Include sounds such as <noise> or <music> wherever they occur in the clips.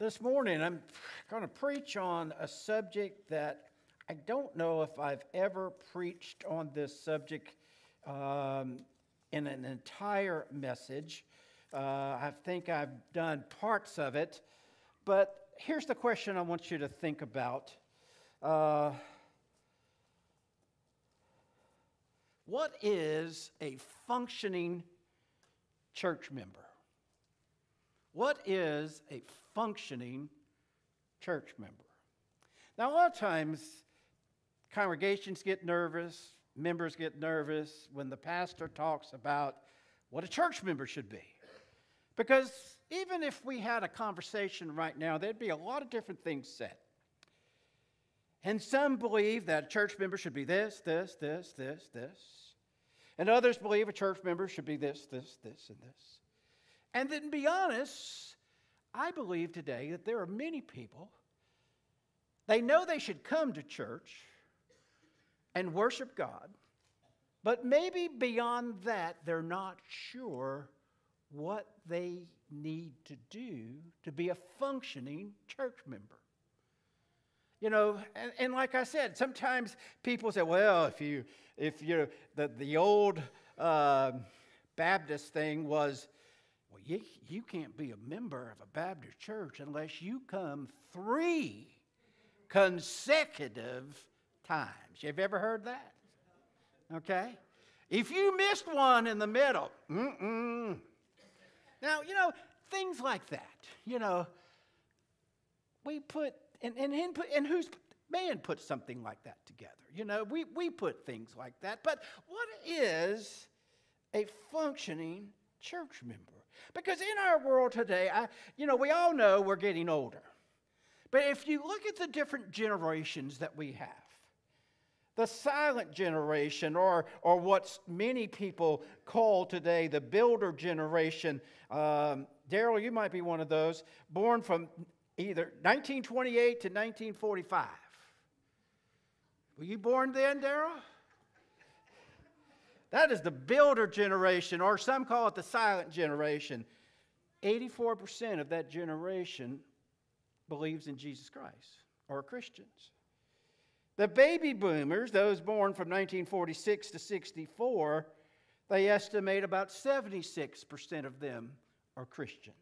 This morning, I'm going to preach on a subject that I don't know if I've ever preached on this subject um, in an entire message. Uh, I think I've done parts of it. But here's the question I want you to think about uh, What is a functioning church member? What is a functioning church member? Now, a lot of times, congregations get nervous, members get nervous when the pastor talks about what a church member should be. Because even if we had a conversation right now, there'd be a lot of different things said. And some believe that a church member should be this, this, this, this, this. And others believe a church member should be this, this, this, and this. And then be honest, I believe today that there are many people, they know they should come to church and worship God, but maybe beyond that, they're not sure what they need to do to be a functioning church member. You know, and, and like I said, sometimes people say, well, if you, if you, the, the old uh, Baptist thing was, you, you can't be a member of a Baptist church unless you come three consecutive times. You've ever heard that? Okay? If you missed one in the middle, mm-mm. Now, you know, things like that. You know, we put, and, and, and who's, man put something like that together. You know, we, we put things like that. But what is a functioning church member? Because in our world today, I, you know, we all know we're getting older. But if you look at the different generations that we have, the silent generation, or, or what many people call today the builder generation, um, Daryl, you might be one of those, born from either 1928 to 1945. Were you born then, Daryl? That is the builder generation, or some call it the silent generation. 84% of that generation believes in Jesus Christ or Christians. The baby boomers, those born from 1946 to 64, they estimate about 76% of them are Christians.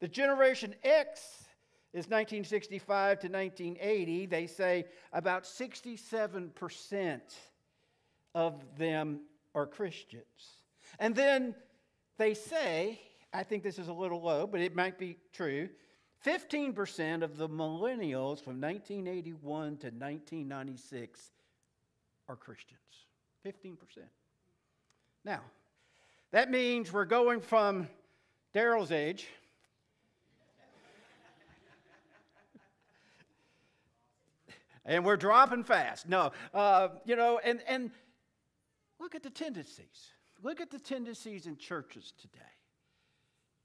The Generation X is 1965 to 1980. They say about 67% of them are Christians. And then they say, I think this is a little low, but it might be true 15% of the millennials from 1981 to 1996 are Christians. 15%. Now, that means we're going from Daryl's age. <laughs> and we're dropping fast. No, uh, you know, and, and Look at the tendencies. Look at the tendencies in churches today.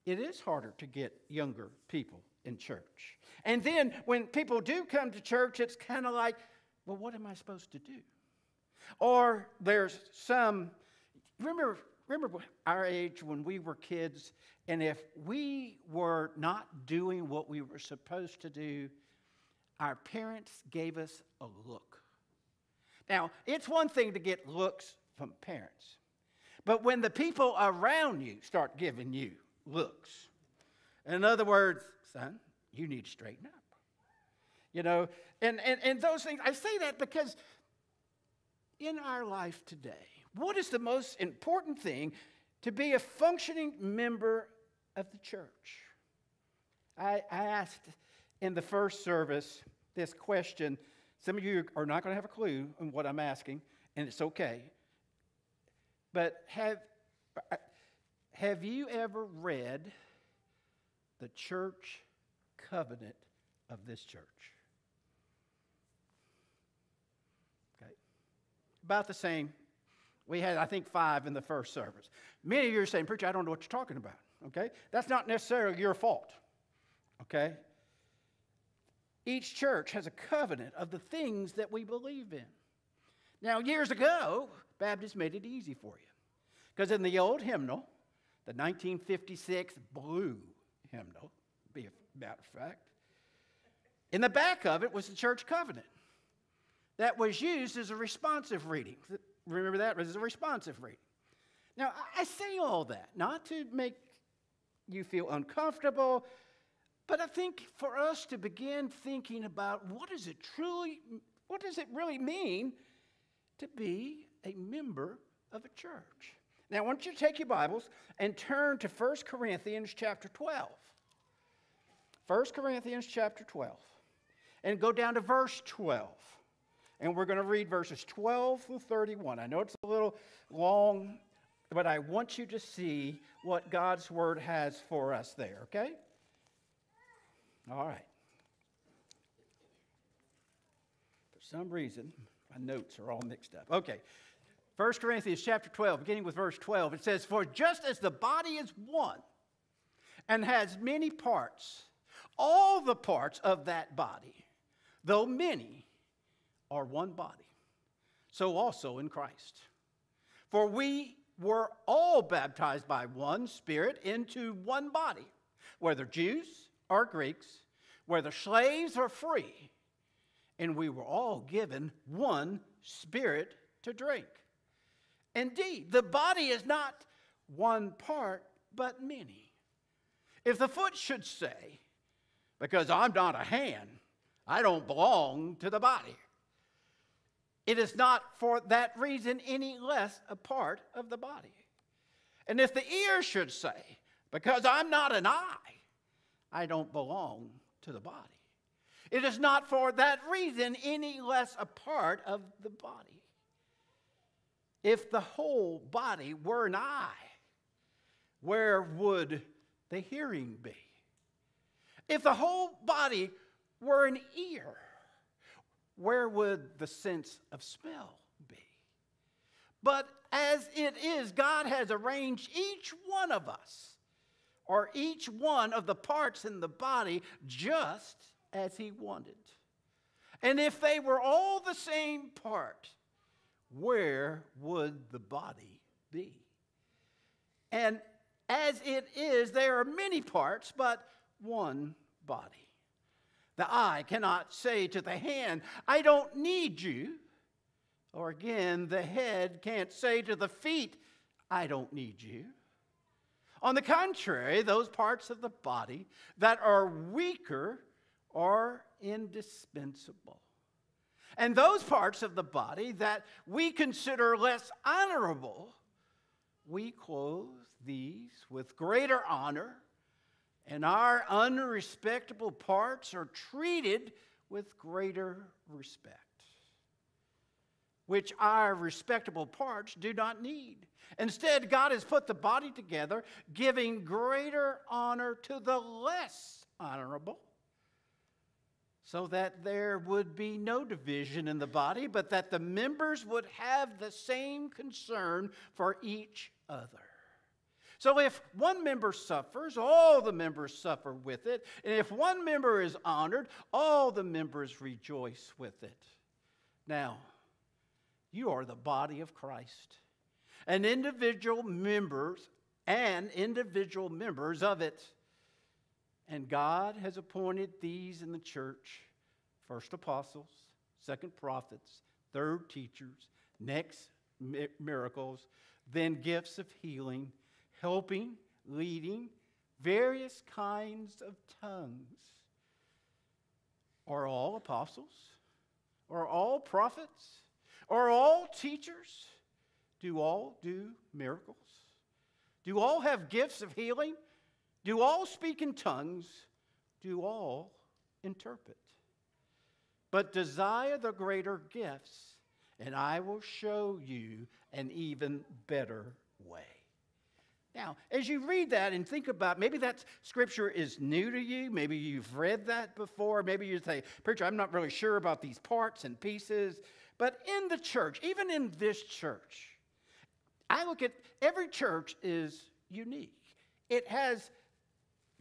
It is harder to get younger people in church. And then when people do come to church, it's kind of like, well, what am I supposed to do? Or there's some, remember, remember our age when we were kids, and if we were not doing what we were supposed to do, our parents gave us a look. Now, it's one thing to get looks from parents. But when the people around you start giving you looks, in other words, son, you need to straighten up. You know, and, and, and those things, I say that because in our life today, what is the most important thing to be a functioning member of the church? I, I asked in the first service this question. Some of you are not going to have a clue on what I'm asking, and it's okay. But have, have you ever read the church covenant of this church? Okay. About the same. We had, I think, five in the first service. Many of you are saying, Preacher, I don't know what you're talking about. Okay? That's not necessarily your fault. Okay? Each church has a covenant of the things that we believe in. Now, years ago, Baptists made it easy for you. Because in the old hymnal, the 1956 blue hymnal, be a matter of of fact. In the back of it was the church covenant that was used as a responsive reading. Remember that? It was a responsive reading. Now, I say all that not to make you feel uncomfortable, but I think for us to begin thinking about what does it truly, what does it really mean to be a member of a church? Now, I want you to take your Bibles and turn to 1 Corinthians chapter 12. 1 Corinthians chapter 12. And go down to verse 12. And we're going to read verses 12 through 31. I know it's a little long, but I want you to see what God's word has for us there, okay? All right. For some reason, my notes are all mixed up. Okay. 1 Corinthians chapter 12, beginning with verse 12, it says, For just as the body is one and has many parts, all the parts of that body, though many, are one body. So also in Christ. For we were all baptized by one Spirit into one body, whether Jews or Greeks, whether slaves or free, and we were all given one Spirit to drink. Indeed, the body is not one part, but many. If the foot should say, Because I'm not a hand, I don't belong to the body, it is not for that reason any less a part of the body. And if the ear should say, Because I'm not an eye, I don't belong to the body, it is not for that reason any less a part of the body. If the whole body were an eye, where would the hearing be? If the whole body were an ear, where would the sense of smell be? But as it is, God has arranged each one of us, or each one of the parts in the body, just as He wanted. And if they were all the same part, where would the body be? And as it is, there are many parts, but one body. The eye cannot say to the hand, I don't need you. Or again, the head can't say to the feet, I don't need you. On the contrary, those parts of the body that are weaker are indispensable. And those parts of the body that we consider less honorable, we clothe these with greater honor, and our unrespectable parts are treated with greater respect, which our respectable parts do not need. Instead, God has put the body together, giving greater honor to the less honorable so that there would be no division in the body, but that the members would have the same concern for each other. So if one member suffers, all the members suffer with it. And if one member is honored, all the members rejoice with it. Now, you are the body of Christ, and individual members and individual members of it. And God has appointed these in the church first apostles, second prophets, third teachers, next miracles, then gifts of healing, helping, leading, various kinds of tongues. Are all apostles? Are all prophets? Are all teachers? Do all do miracles? Do all have gifts of healing? Do all speak in tongues? Do all interpret? But desire the greater gifts, and I will show you an even better way. Now, as you read that and think about maybe that scripture is new to you, maybe you've read that before, maybe you say, Preacher, I'm not really sure about these parts and pieces. But in the church, even in this church, I look at every church is unique. It has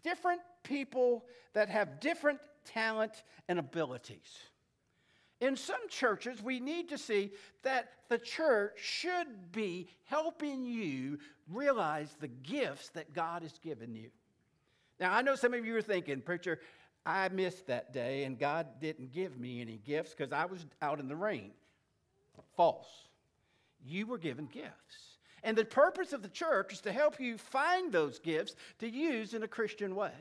different people that have different talent and abilities. In some churches, we need to see that the church should be helping you realize the gifts that God has given you. Now, I know some of you are thinking, Preacher, I missed that day and God didn't give me any gifts because I was out in the rain. False. You were given gifts. And the purpose of the church is to help you find those gifts to use in a Christian way.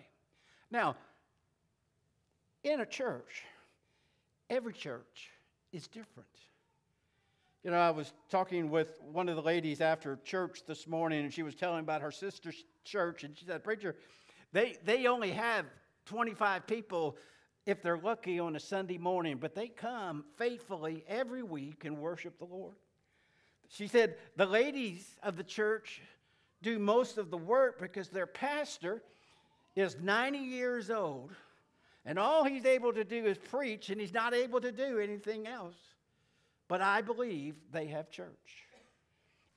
Now, in a church, every church is different. You know, I was talking with one of the ladies after church this morning, and she was telling about her sister's church, and she said, Preacher, they, they only have 25 people if they're lucky on a Sunday morning, but they come faithfully every week and worship the Lord. She said, The ladies of the church do most of the work because their pastor is 90 years old, and all he's able to do is preach, and he's not able to do anything else. But I believe they have church.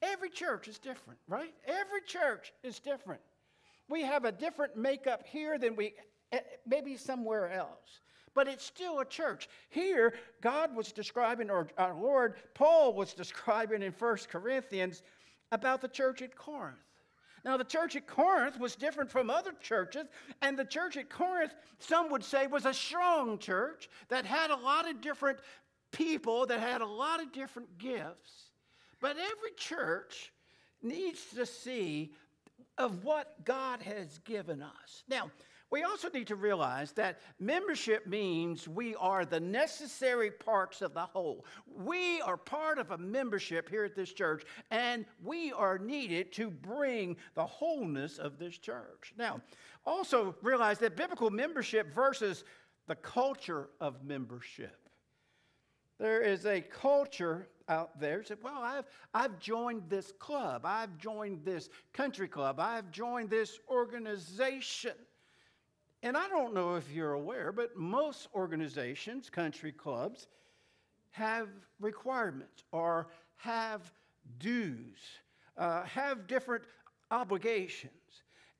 Every church is different, right? Every church is different. We have a different makeup here than we eh, maybe somewhere else. But it's still a church. Here, God was describing, or our Lord, Paul was <laughs> describing in 1 Corinthians about the church at Corinth. Now, the church at Corinth was different from other churches, and the church at Corinth, some would say, was a strong church that had a lot of different people, that had a lot of different gifts. But every church needs to see of what God has given us. Now, we also need to realize that membership means we are the necessary parts of the whole. We are part of a membership here at this church, and we are needed to bring the wholeness of this church. Now, also realize that biblical membership versus the culture of membership. There is a culture out there said, Well, I've, I've joined this club, I've joined this country club, I've joined this organization. And I don't know if you're aware, but most organizations, country clubs, have requirements or have dues, uh, have different obligations.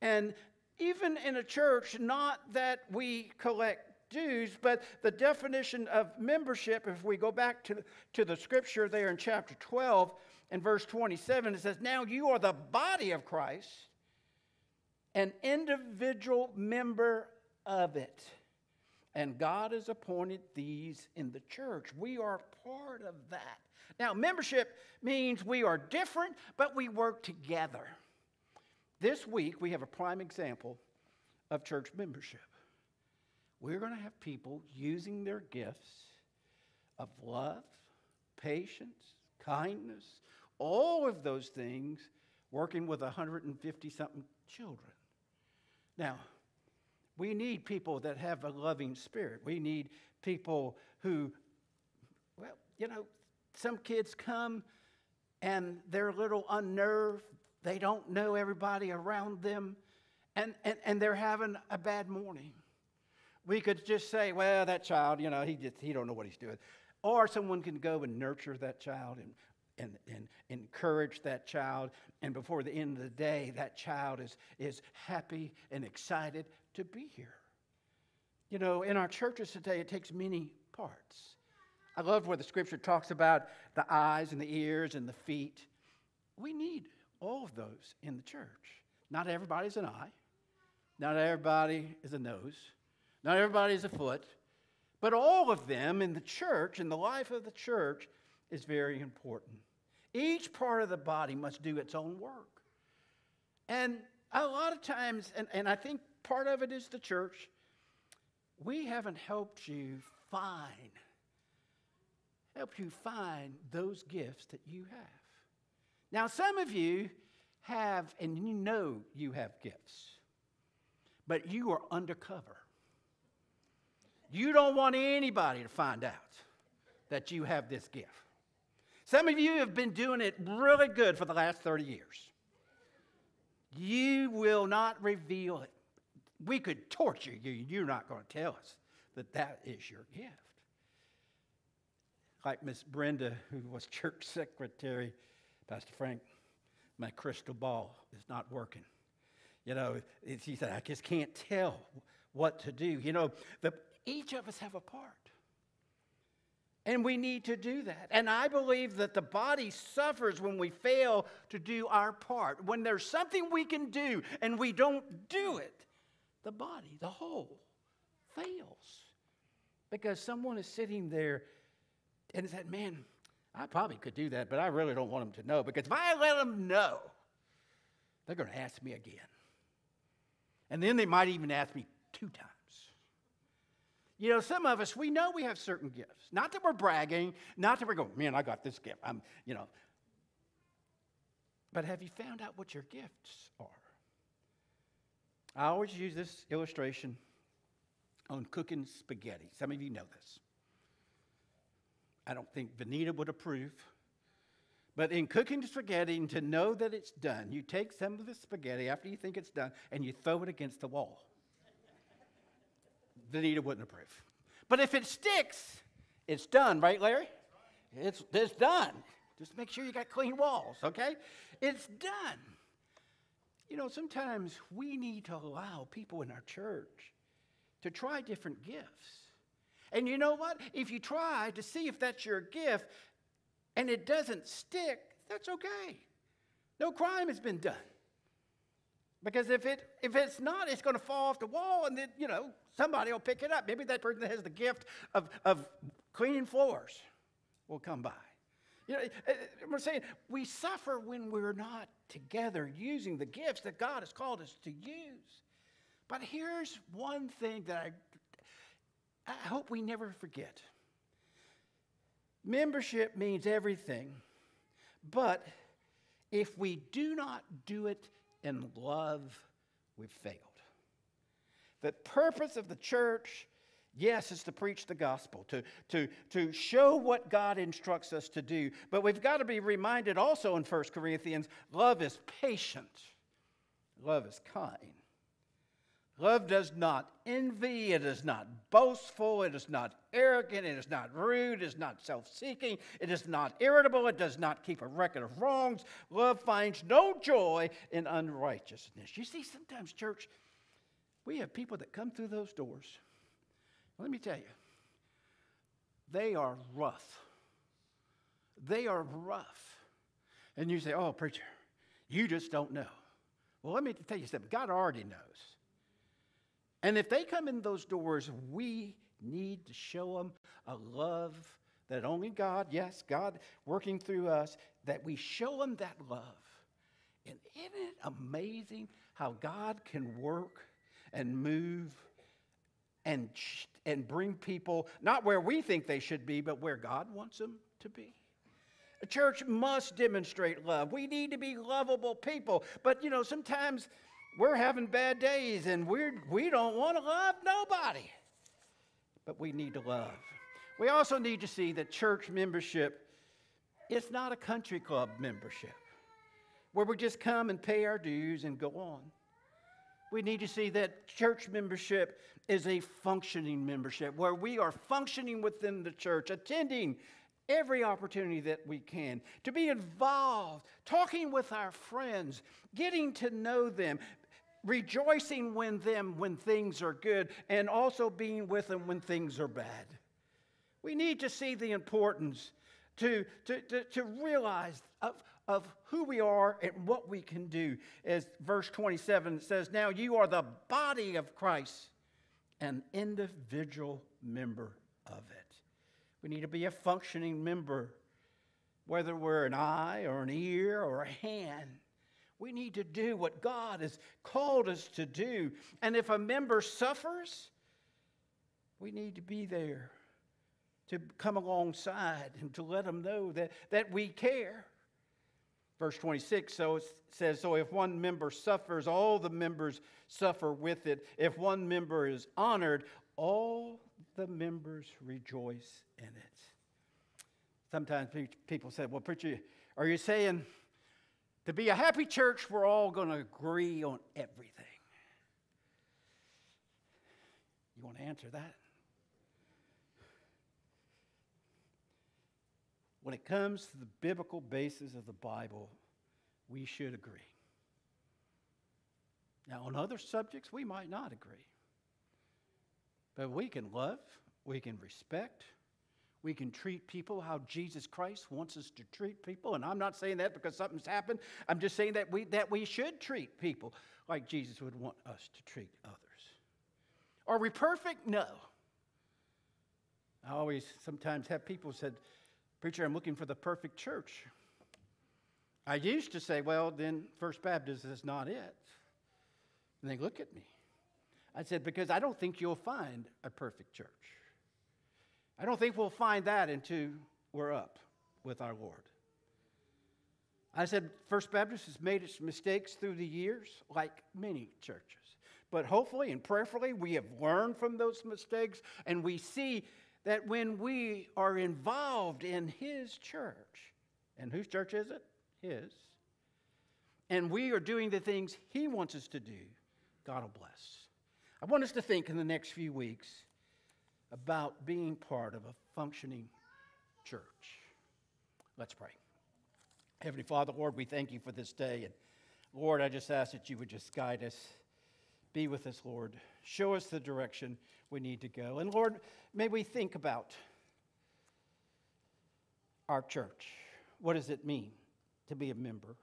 And even in a church, not that we collect dues, but the definition of membership, if we go back to, to the scripture there in chapter 12 and verse 27, it says, Now you are the body of Christ an individual member of it. And God has appointed these in the church. We are part of that. Now, membership means we are different, but we work together. This week, we have a prime example of church membership. We're going to have people using their gifts of love, patience, kindness, all of those things, working with 150 something children. Now, we need people that have a loving spirit. We need people who, well, you know, some kids come and they're a little unnerved. They don't know everybody around them, and, and, and they're having a bad morning. We could just say, well, that child, you know, he just he don't know what he's doing. Or someone can go and nurture that child and and, and encourage that child. And before the end of the day, that child is, is happy and excited to be here. You know, in our churches today, it takes many parts. I love where the scripture talks about the eyes and the ears and the feet. We need all of those in the church. Not everybody's an eye, not everybody is a nose, not everybody is a foot, but all of them in the church, in the life of the church, is very important. Each part of the body must do its own work. And a lot of times, and, and I think part of it is the church, we haven't helped you find, helped you find those gifts that you have. Now, some of you have, and you know you have gifts, but you are undercover. You don't want anybody to find out that you have this gift. Some of you have been doing it really good for the last 30 years. You will not reveal it. We could torture you. You're not going to tell us that that is your gift. Like Miss Brenda, who was church secretary, Pastor Frank, my crystal ball is not working. You know, she said, I just can't tell what to do. You know, the, each of us have a part. And we need to do that. And I believe that the body suffers when we fail to do our part. When there's something we can do and we don't do it, the body, the whole, fails because someone is sitting there and said, Man, I probably could do that, but I really don't want them to know because if I let them know, they're going to ask me again. And then they might even ask me two times. You know, some of us, we know we have certain gifts. Not that we're bragging, not that we're going, man, I got this gift. I'm, you know. But have you found out what your gifts are? I always use this illustration on cooking spaghetti. Some of you know this. I don't think Vanita would approve. But in cooking spaghetti, and to know that it's done, you take some of the spaghetti after you think it's done and you throw it against the wall. Vanita wouldn't approve. But if it sticks, it's done, right, Larry? It's, it's done. Just make sure you got clean walls, okay? It's done. You know, sometimes we need to allow people in our church to try different gifts. And you know what? If you try to see if that's your gift and it doesn't stick, that's okay. No crime has been done. Because if, it, if it's not, it's going to fall off the wall and then, you know, somebody will pick it up. Maybe that person that has the gift of, of cleaning floors will come by. You know, uh, uh, we're saying we suffer when we're not together using the gifts that God has called us to use. But here's one thing that I, I hope we never forget membership means everything, but if we do not do it in love, we've failed. The purpose of the church, yes, is to preach the gospel, to, to, to show what God instructs us to do. But we've got to be reminded also in 1 Corinthians love is patient, love is kind. Love does not envy, it is not boastful, it is not arrogant, it is not rude, it is not self seeking, it is not irritable, it does not keep a record of wrongs. Love finds no joy in unrighteousness. You see, sometimes, church, we have people that come through those doors. Let me tell you, they are rough. They are rough. And you say, oh, preacher, you just don't know. Well, let me tell you something God already knows. And if they come in those doors, we need to show them a love that only God, yes, God working through us, that we show them that love. And isn't it amazing how God can work and move and, and bring people not where we think they should be, but where God wants them to be? A church must demonstrate love. We need to be lovable people. But, you know, sometimes we're having bad days and we're, we don't want to love nobody. But we need to love. We also need to see that church membership is not a country club membership where we just come and pay our dues and go on. We need to see that church membership is a functioning membership where we are functioning within the church, attending every opportunity that we can, to be involved, talking with our friends, getting to know them, rejoicing with them when things are good, and also being with them when things are bad. We need to see the importance to, to, to, to realize of, of who we are and what we can do. As verse 27 says, Now you are the body of Christ, an individual member of it. We need to be a functioning member, whether we're an eye or an ear or a hand. We need to do what God has called us to do. And if a member suffers, we need to be there to come alongside and to let them know that, that we care. Verse 26 so it says, So if one member suffers, all the members suffer with it. If one member is honored, all the members rejoice in it. Sometimes people say, Well, preacher, are you saying to be a happy church, we're all going to agree on everything. You want to answer that? When it comes to the biblical basis of the Bible, we should agree. Now, on other subjects, we might not agree. But we can love, we can respect, we can treat people how Jesus Christ wants us to treat people. And I'm not saying that because something's happened. I'm just saying that we, that we should treat people like Jesus would want us to treat others. Are we perfect? No. I always sometimes have people said, Preacher, I'm looking for the perfect church. I used to say, Well, then First Baptist is not it. And they look at me. I said, Because I don't think you'll find a perfect church. I don't think we'll find that until we're up with our Lord. I said, First Baptist has made its mistakes through the years, like many churches. But hopefully and prayerfully, we have learned from those mistakes, and we see that when we are involved in His church, and whose church is it? His. And we are doing the things He wants us to do, God will bless. I want us to think in the next few weeks about being part of a functioning church. Let's pray. Heavenly Father, Lord, we thank you for this day. And Lord, I just ask that you would just guide us. Be with us, Lord. Show us the direction we need to go. And Lord, may we think about our church. What does it mean to be a member?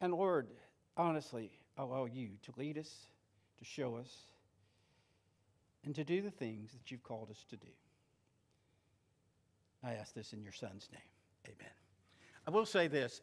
And Lord, honestly, allow you to lead us, to show us, and to do the things that you've called us to do. I ask this in your Son's name. Amen. I will say this